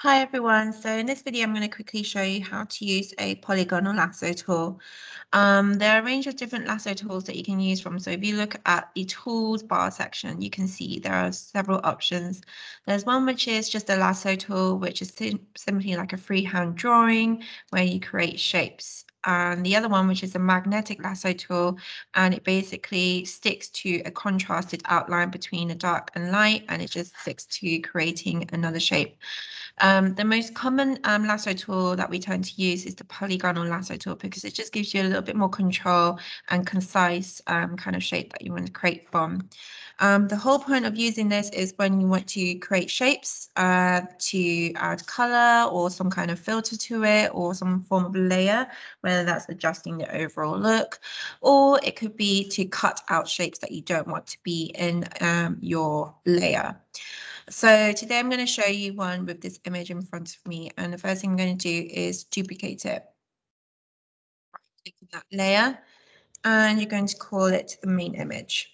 Hi everyone, so in this video I'm going to quickly show you how to use a polygonal lasso tool. Um, there are a range of different lasso tools that you can use from, so if you look at the tools bar section you can see there are several options. There's one which is just a lasso tool which is sim simply like a freehand drawing where you create shapes and the other one which is a magnetic lasso tool and it basically sticks to a contrasted outline between a dark and light and it just sticks to creating another shape. Um, the most common um, lasso tool that we tend to use is the polygonal lasso tool because it just gives you a little bit more control and concise um, kind of shape that you want to create from. Um, the whole point of using this is when you want to create shapes uh, to add color or some kind of filter to it or some form of layer, whether that's adjusting the overall look, or it could be to cut out shapes that you don't want to be in um, your layer. So today I'm going to show you one with this image in front of me. And the first thing I'm going to do is duplicate it. That layer and you're going to call it the main image.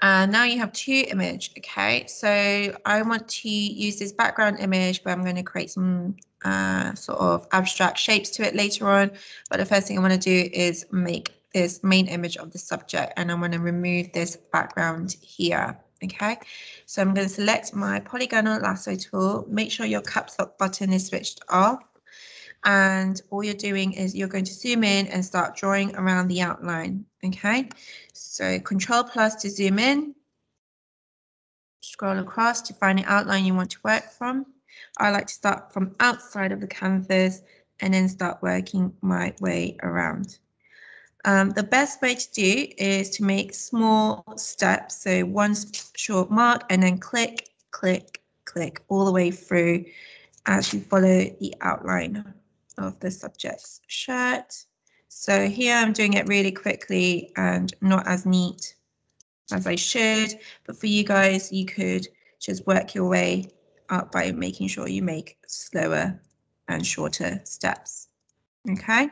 And now you have two image, okay? So I want to use this background image, but I'm going to create some uh, sort of abstract shapes to it later on. But the first thing I want to do is make this main image of the subject and I'm going to remove this background here. Okay, so I'm going to select my polygonal lasso tool. Make sure your caps lock button is switched off. And all you're doing is you're going to zoom in and start drawing around the outline. Okay, so control plus to zoom in. Scroll across to find the outline you want to work from. I like to start from outside of the canvas and then start working my way around. Um, the best way to do is to make small steps. So one short mark and then click, click, click all the way through as you follow the outline of the subject's shirt. So here I'm doing it really quickly and not as neat as I should, but for you guys, you could just work your way up by making sure you make slower and shorter steps. Okay.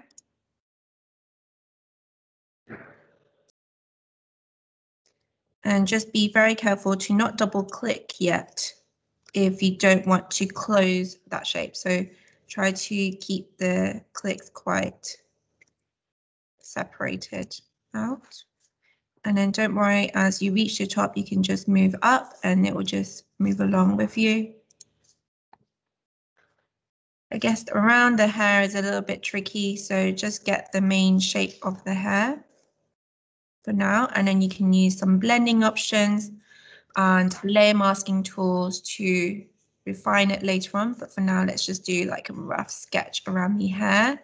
And just be very careful to not double click yet if you don't want to close that shape. So try to keep the clicks quite separated out. And then don't worry, as you reach the top, you can just move up and it will just move along with you. I guess around the hair is a little bit tricky, so just get the main shape of the hair for now, and then you can use some blending options and layer masking tools to refine it later on. But for now, let's just do like a rough sketch around the hair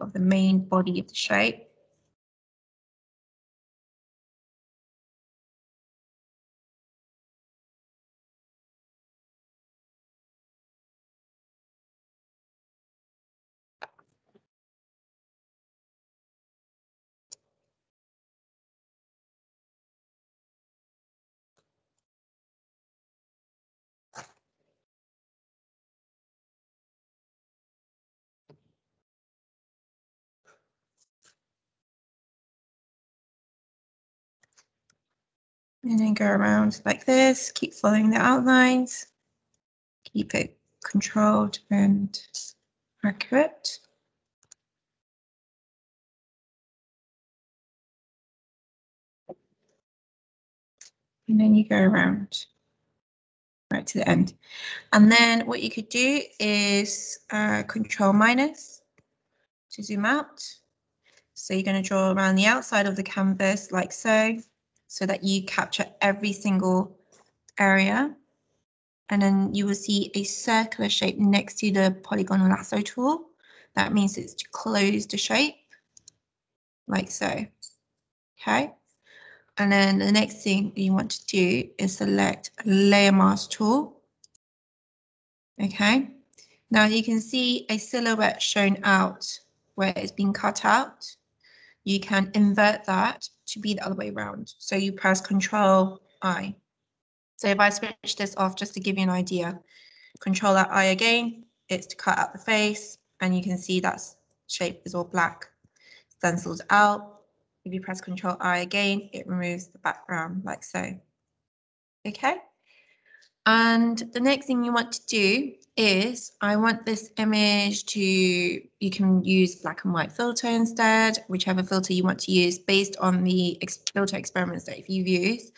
of the main body of the shape. And then go around like this, keep following the outlines, keep it controlled and accurate. And then you go around right to the end. And then what you could do is uh, control minus to zoom out. So you're going to draw around the outside of the canvas like so so that you capture every single area. And then you will see a circular shape next to the polygonal lasso tool. That means it's to close the shape, like so. Okay. And then the next thing you want to do is select layer mask tool. Okay. Now you can see a silhouette shown out where it's been cut out you can invert that to be the other way around. So you press Control I. So if I switch this off, just to give you an idea, Control that I again, it's to cut out the face, and you can see that shape is all black, stenciled out. If you press Control I again, it removes the background like so. okay? And the next thing you want to do is I want this image to, you can use black and white filter instead, whichever filter you want to use based on the ex filter experiments that you've used.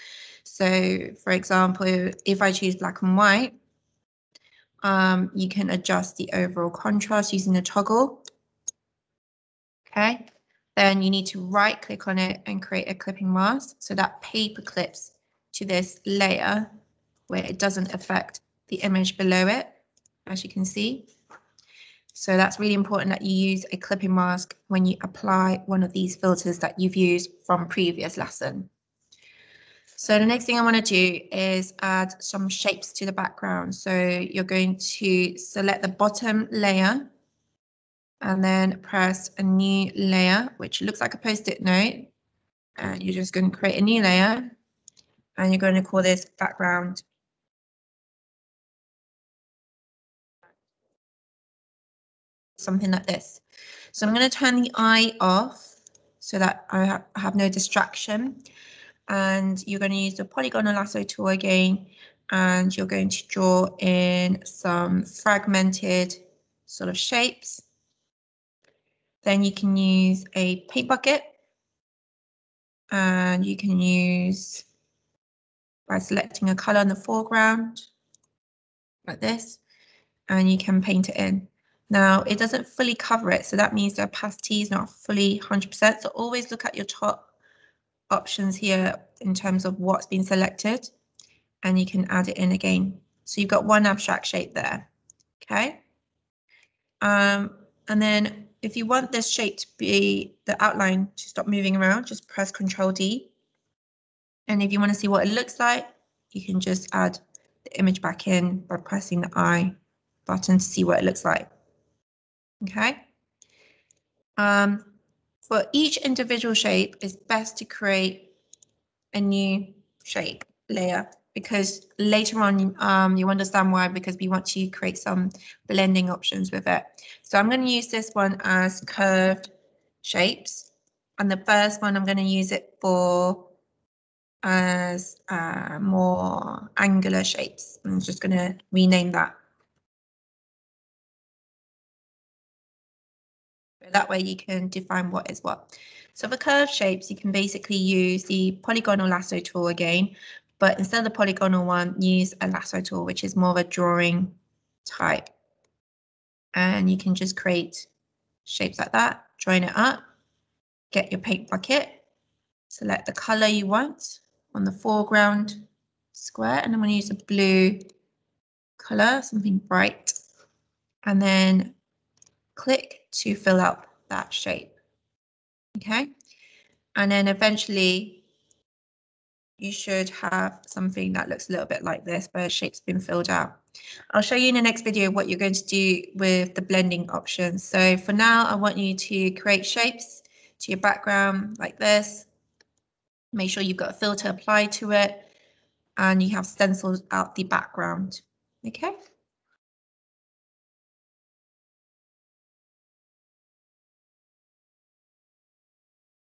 So for example, if I choose black and white, um, you can adjust the overall contrast using the toggle. Okay, then you need to right click on it and create a clipping mask so that paper clips to this layer where it doesn't affect the image below it, as you can see. So that's really important that you use a clipping mask when you apply one of these filters that you've used from previous lesson. So the next thing I want to do is add some shapes to the background. So you're going to select the bottom layer and then press a new layer, which looks like a post-it note. And you're just going to create a new layer and you're going to call this background something like this. So I'm going to turn the eye off so that I ha have no distraction. And you're going to use the polygonal lasso tool again, and you're going to draw in some fragmented sort of shapes. Then you can use a paint bucket, and you can use by selecting a color in the foreground like this, and you can paint it in. Now it doesn't fully cover it, so that means the opacity is not fully 100%. So always look at your top options here in terms of what's been selected and you can add it in again. So you've got one abstract shape there, okay? Um, and then if you want this shape to be the outline to stop moving around, just press Control D. And if you want to see what it looks like, you can just add the image back in by pressing the I button to see what it looks like okay? Um, for each individual shape, it's best to create a new shape layer because later on um, you understand why because we want to create some blending options with it. So I'm going to use this one as curved shapes and the first one I'm going to use it for as uh, more angular shapes. I'm just going to rename that That way you can define what is what. So for curved shapes, you can basically use the polygonal lasso tool again, but instead of the polygonal one, use a lasso tool, which is more of a drawing type. And you can just create shapes like that, join it up, get your paint bucket, select the color you want on the foreground square, and I'm going to use a blue color, something bright, and then click to fill up that shape. Okay, and then eventually you should have something that looks a little bit like this, where shape's been filled out. I'll show you in the next video what you're going to do with the blending options. So for now, I want you to create shapes to your background like this. Make sure you've got a filter applied to it and you have stenciled out the background. Okay.